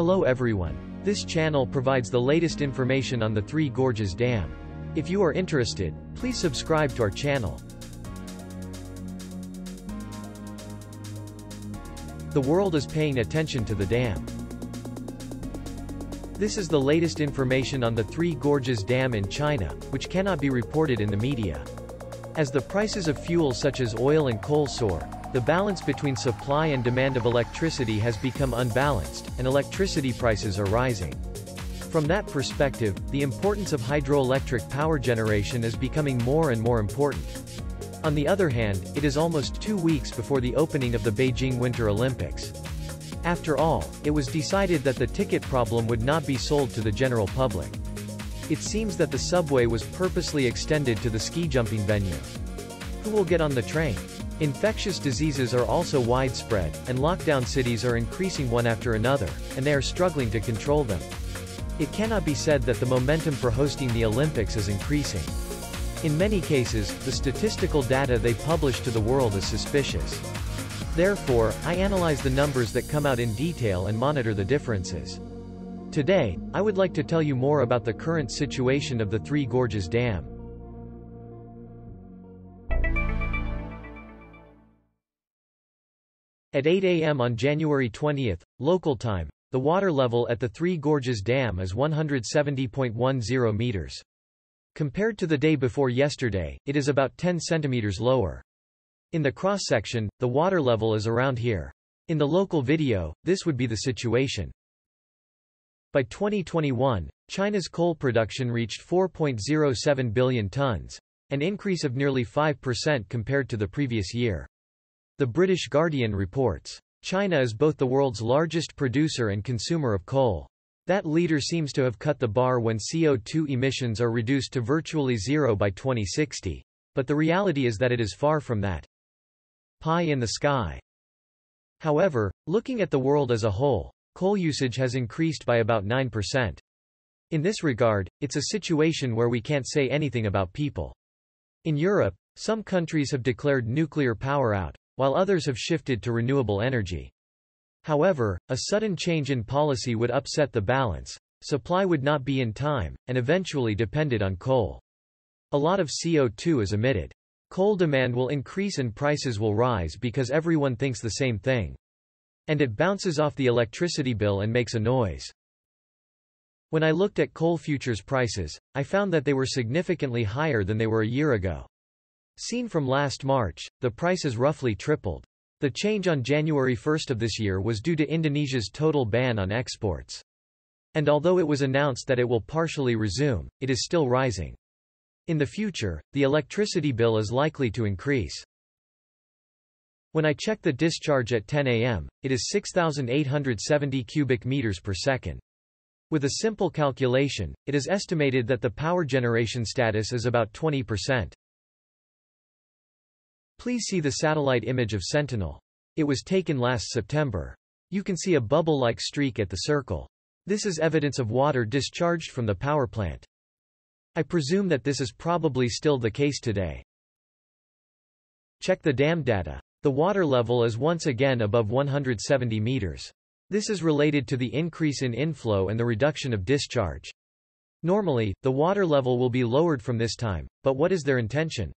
Hello everyone. This channel provides the latest information on the Three Gorges Dam. If you are interested, please subscribe to our channel. The world is paying attention to the dam. This is the latest information on the Three Gorges Dam in China, which cannot be reported in the media. As the prices of fuel such as oil and coal soar, the balance between supply and demand of electricity has become unbalanced, and electricity prices are rising. From that perspective, the importance of hydroelectric power generation is becoming more and more important. On the other hand, it is almost two weeks before the opening of the Beijing Winter Olympics. After all, it was decided that the ticket problem would not be sold to the general public. It seems that the subway was purposely extended to the ski jumping venue. Who will get on the train? Infectious diseases are also widespread, and lockdown cities are increasing one after another, and they are struggling to control them. It cannot be said that the momentum for hosting the Olympics is increasing. In many cases, the statistical data they publish to the world is suspicious. Therefore, I analyze the numbers that come out in detail and monitor the differences. Today, I would like to tell you more about the current situation of the Three Gorges Dam. At 8 a.m. on January 20, local time, the water level at the Three Gorges Dam is 170.10 meters. Compared to the day before yesterday, it is about 10 centimeters lower. In the cross-section, the water level is around here. In the local video, this would be the situation. By 2021, China's coal production reached 4.07 billion tons, an increase of nearly 5% compared to the previous year. The British Guardian reports, China is both the world's largest producer and consumer of coal. That leader seems to have cut the bar when CO2 emissions are reduced to virtually zero by 2060. But the reality is that it is far from that. Pie in the sky. However, looking at the world as a whole, coal usage has increased by about 9%. In this regard, it's a situation where we can't say anything about people. In Europe, some countries have declared nuclear power out, while others have shifted to renewable energy. However, a sudden change in policy would upset the balance, supply would not be in time, and eventually depended on coal. A lot of CO2 is emitted. Coal demand will increase and prices will rise because everyone thinks the same thing. And it bounces off the electricity bill and makes a noise. When I looked at coal futures prices, I found that they were significantly higher than they were a year ago. Seen from last March, the price has roughly tripled. The change on January 1 of this year was due to Indonesia's total ban on exports. And although it was announced that it will partially resume, it is still rising. In the future, the electricity bill is likely to increase. When I check the discharge at 10 am, it is 6,870 cubic meters per second. With a simple calculation, it is estimated that the power generation status is about 20%. Please see the satellite image of Sentinel. It was taken last September. You can see a bubble-like streak at the circle. This is evidence of water discharged from the power plant. I presume that this is probably still the case today. Check the dam data. The water level is once again above 170 meters. This is related to the increase in inflow and the reduction of discharge. Normally, the water level will be lowered from this time, but what is their intention?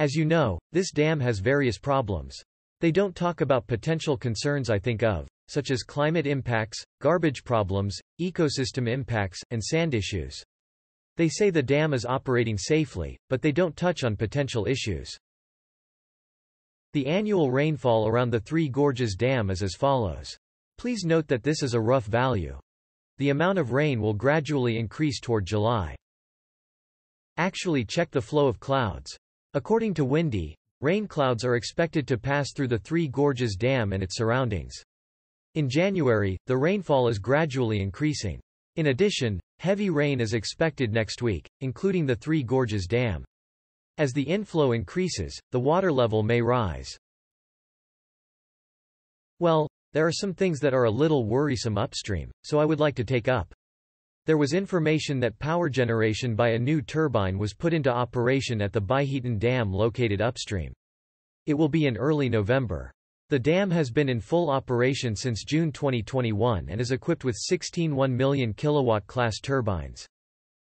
As you know, this dam has various problems. They don't talk about potential concerns I think of, such as climate impacts, garbage problems, ecosystem impacts, and sand issues. They say the dam is operating safely, but they don't touch on potential issues. The annual rainfall around the Three Gorges Dam is as follows. Please note that this is a rough value. The amount of rain will gradually increase toward July. Actually check the flow of clouds. According to Windy, rain clouds are expected to pass through the Three Gorges Dam and its surroundings. In January, the rainfall is gradually increasing. In addition, heavy rain is expected next week, including the Three Gorges Dam. As the inflow increases, the water level may rise. Well, there are some things that are a little worrisome upstream, so I would like to take up. There was information that power generation by a new turbine was put into operation at the Baihetan Dam located upstream. It will be in early November. The dam has been in full operation since June 2021 and is equipped with 16 1 million kilowatt class turbines.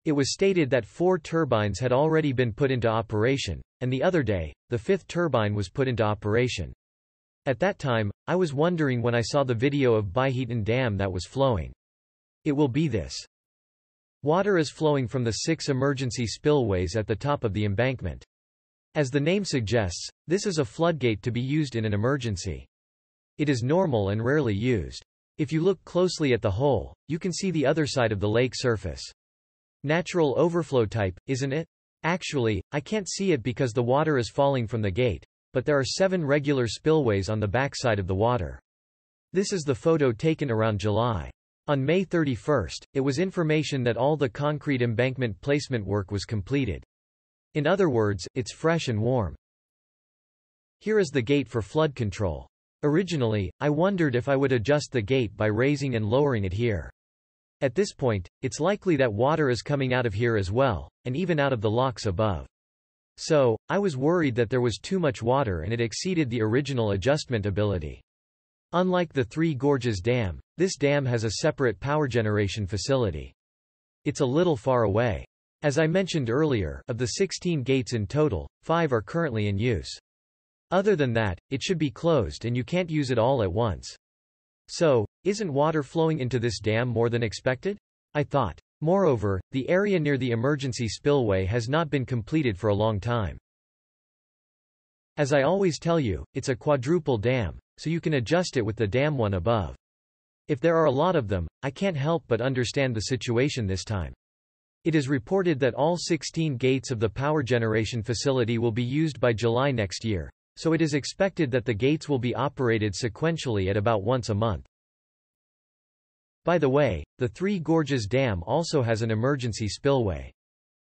It was stated that four turbines had already been put into operation, and the other day, the fifth turbine was put into operation. At that time, I was wondering when I saw the video of Baihetan Dam that was flowing. It will be this. Water is flowing from the six emergency spillways at the top of the embankment. As the name suggests, this is a floodgate to be used in an emergency. It is normal and rarely used. If you look closely at the hole, you can see the other side of the lake surface. Natural overflow type, isn't it? Actually, I can't see it because the water is falling from the gate, but there are seven regular spillways on the backside of the water. This is the photo taken around July. On May 31, it was information that all the concrete embankment placement work was completed. In other words, it's fresh and warm. Here is the gate for flood control. Originally, I wondered if I would adjust the gate by raising and lowering it here. At this point, it's likely that water is coming out of here as well, and even out of the locks above. So, I was worried that there was too much water and it exceeded the original adjustment ability. Unlike the Three Gorges Dam, this dam has a separate power generation facility. It's a little far away. As I mentioned earlier, of the 16 gates in total, 5 are currently in use. Other than that, it should be closed and you can't use it all at once. So, isn't water flowing into this dam more than expected? I thought. Moreover, the area near the emergency spillway has not been completed for a long time. As I always tell you, it's a quadruple dam, so you can adjust it with the dam one above. If there are a lot of them, I can't help but understand the situation this time. It is reported that all 16 gates of the power generation facility will be used by July next year, so it is expected that the gates will be operated sequentially at about once a month. By the way, the Three Gorges Dam also has an emergency spillway.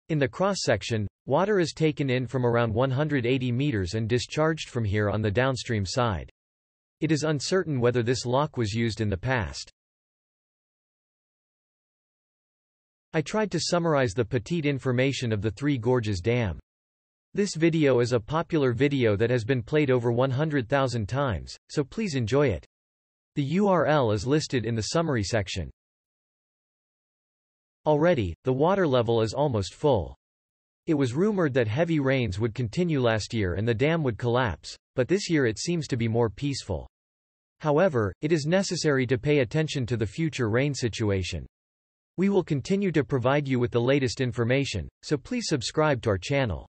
In the cross-section, water is taken in from around 180 meters and discharged from here on the downstream side. It is uncertain whether this lock was used in the past. I tried to summarize the petite information of the Three Gorges Dam. This video is a popular video that has been played over 100,000 times, so please enjoy it. The URL is listed in the summary section. Already, the water level is almost full. It was rumored that heavy rains would continue last year and the dam would collapse, but this year it seems to be more peaceful. However, it is necessary to pay attention to the future rain situation. We will continue to provide you with the latest information, so please subscribe to our channel.